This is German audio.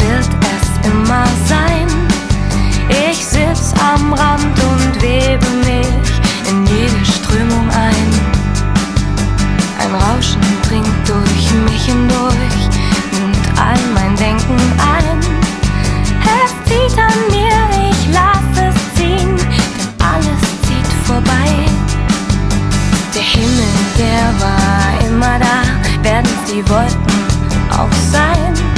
wird es immer sein. Ich sitz am Rand und webe mich in jede Strömung ein. Ein Rauschen dringt durch mich hindurch, nimmt all mein Denken ein. Es zieht an mir, ich lass es ziehen, denn alles zieht vorbei. Der Himmel, der war immer da, werden die Wolken auch sein.